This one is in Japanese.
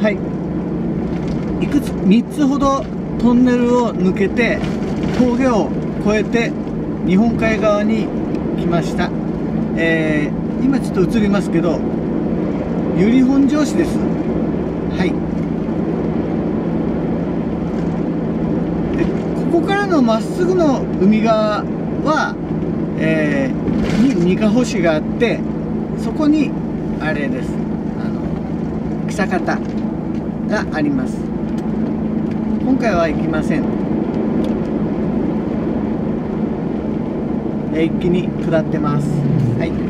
はい。いくつ3つほどトンネルを抜けて峠を越えて日本海側に来ました、えー、今ちょっと映りますけど由利本荘市です。はい。ここからのまっすぐの海側は、えー、に三ヶ穂市があってそこにあれです。あの草方。があります。今回は行きません。一気に下ってます。はい。